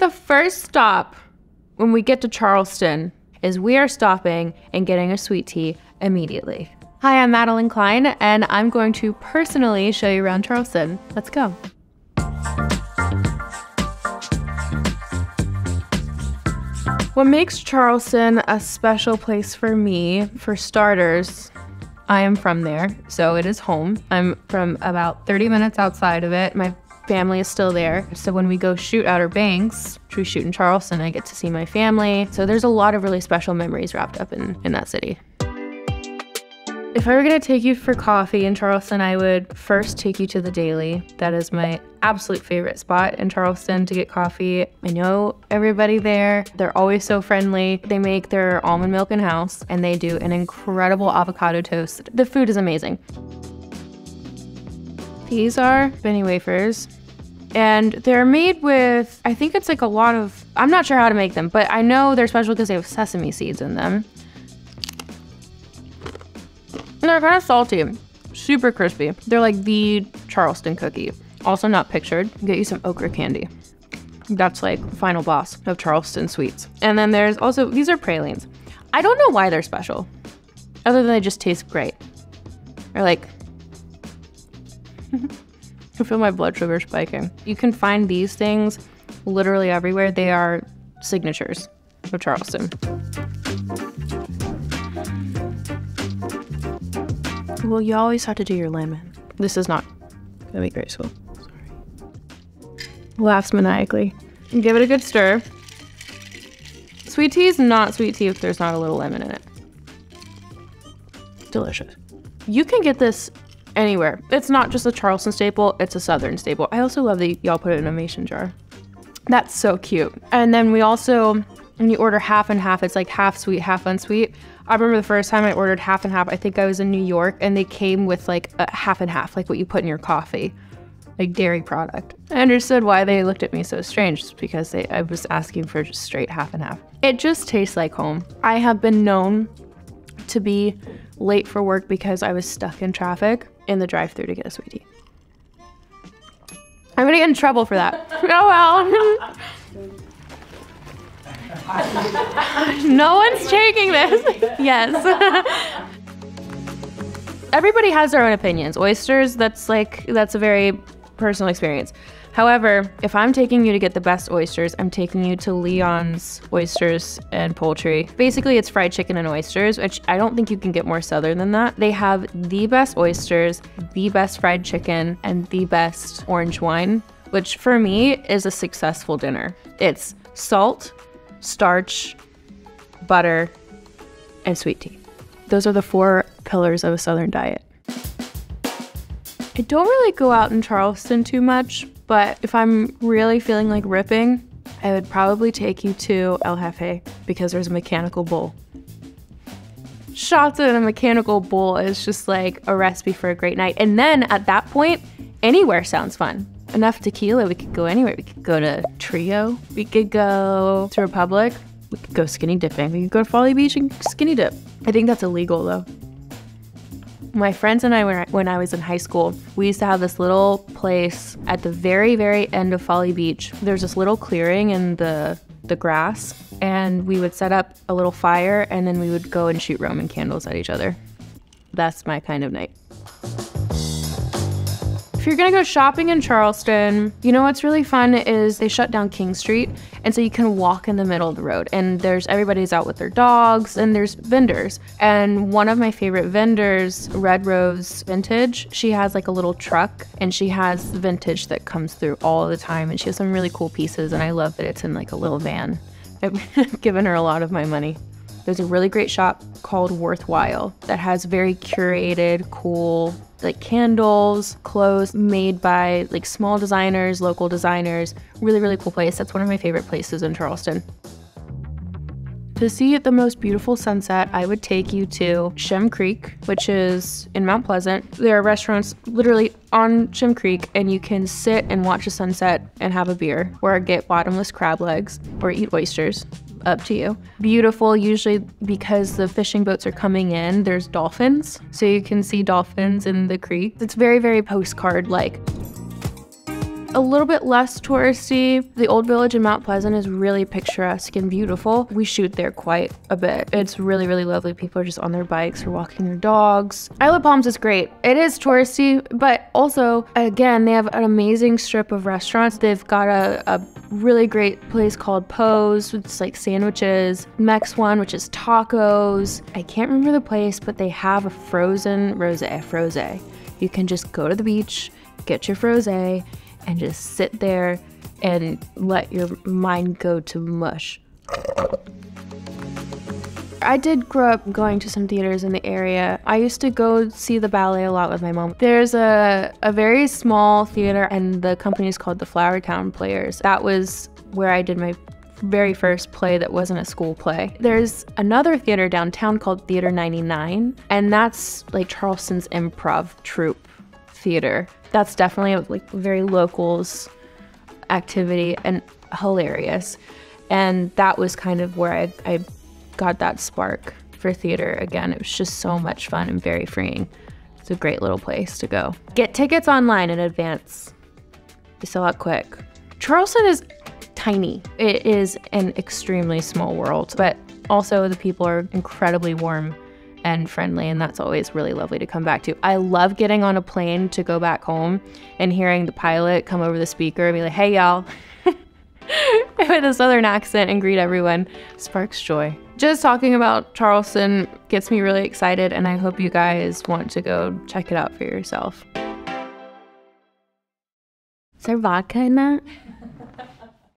The first stop when we get to Charleston is we are stopping and getting a sweet tea immediately. Hi, I'm Madelyn Cline, and I'm going to personally show you around Charleston. Let's go. What makes Charleston a special place for me, for starters, I am from there, so it is home. I'm from about 30 minutes outside of it. My family is still there. So when we go shoot Outer Banks, we shoot in Charleston, I get to see my family. So there's a lot of really special memories wrapped up in, in that city. If I were gonna take you for coffee in Charleston, I would first take you to the Daily. That is my absolute favorite spot in Charleston to get coffee. I know everybody there. They're always so friendly. They make their almond milk in house and they do an incredible avocado toast. The food is amazing. These are benne wafers. And they're made with, I think it's like a lot of, I'm not sure how to make them, but I know they're special because they have sesame seeds in them. And they're kind of salty, super crispy. They're like the Charleston cookie. Also not pictured. Get you some okra candy. That's like final boss of Charleston sweets. And then there's also, these are pralines. I don't know why they're special, other than they just taste great. Or like, I feel my blood sugar spiking. You can find these things literally everywhere. They are signatures of Charleston. Well, you always have to do your lemon. This is not gonna be graceful. Sorry. Laughs maniacally. Give it a good stir. Sweet tea is not sweet tea if there's not a little lemon in it. Delicious. You can get this anywhere. It's not just a Charleston staple, it's a Southern staple. I also love that y'all put it in a mason jar. That's so cute. And then we also, when you order half and half, it's like half sweet, half unsweet. I remember the first time I ordered half and half, I think I was in New York, and they came with like a half and half, like what you put in your coffee, like dairy product. I understood why they looked at me so strange, because they, I was asking for just straight half and half. It just tastes like home. I have been known to be late for work because I was stuck in traffic in the drive through to get a sweetie. I'm gonna get in trouble for that. oh well. no one's taking this. yes. Everybody has their own opinions. Oysters, that's like, that's a very personal experience. However, if I'm taking you to get the best oysters, I'm taking you to Leon's Oysters and Poultry. Basically, it's fried chicken and oysters, which I don't think you can get more southern than that. They have the best oysters, the best fried chicken, and the best orange wine, which for me is a successful dinner. It's salt, starch, butter, and sweet tea. Those are the four pillars of a Southern diet. I don't really go out in Charleston too much, but if I'm really feeling like ripping, I would probably take you to El Jefe because there's a mechanical bull. Shots in a mechanical bull is just like a recipe for a great night. And then at that point, anywhere sounds fun enough tequila, we could go anywhere. We could go to Trio. We could go to Republic. We could go skinny dipping. We could go to Folly Beach and skinny dip. I think that's illegal though. My friends and I, when I was in high school, we used to have this little place at the very, very end of Folly Beach. There's this little clearing in the the grass, and we would set up a little fire, and then we would go and shoot Roman candles at each other. That's my kind of night. If you're gonna go shopping in Charleston, you know what's really fun is they shut down King Street, and so you can walk in the middle of the road. And there's everybody's out with their dogs, and there's vendors. And one of my favorite vendors, Red Rose Vintage, she has like a little truck, and she has vintage that comes through all the time, and she has some really cool pieces. And I love that it's in like a little van. I've given her a lot of my money. There's a really great shop called Worthwhile that has very curated, cool like candles, clothes made by like small designers, local designers. Really, really cool place. That's one of my favorite places in Charleston. To see the most beautiful sunset, I would take you to Shem Creek, which is in Mount Pleasant. There are restaurants literally on Shem Creek, and you can sit and watch a sunset and have a beer, or get bottomless crab legs, or eat oysters up to you. Beautiful, usually because the fishing boats are coming in, there's dolphins. So you can see dolphins in the creek. It's very, very postcard like. A little bit less touristy. The old village in Mount Pleasant is really picturesque and beautiful. We shoot there quite a bit. It's really, really lovely. People are just on their bikes or walking their dogs. Isle of Palms is great. It is touristy, but also, again, they have an amazing strip of restaurants. They've got a, a really great place called Pose, is like sandwiches. Mex one, which is tacos. I can't remember the place, but they have a frozen rose, froze. You can just go to the beach, get your froze, and just sit there and let your mind go to mush. I did grow up going to some theaters in the area. I used to go see the ballet a lot with my mom. There's a, a very small theater, and the company is called the Flowertown Players. That was where I did my very first play that wasn't a school play. There's another theater downtown called Theater 99, and that's like Charleston's improv troupe theater. That's definitely like very locals activity and hilarious. And that was kind of where I, I got that spark for theater again. It was just so much fun and very freeing. It's a great little place to go. Get tickets online in advance. They sell out quick. Charleston is tiny. It is an extremely small world, but also the people are incredibly warm and friendly, and that's always really lovely to come back to. I love getting on a plane to go back home and hearing the pilot come over the speaker and be like, hey, y'all, with a southern accent and greet everyone. Sparks joy. Just talking about Charleston gets me really excited, and I hope you guys want to go check it out for yourself. Is there vodka in that?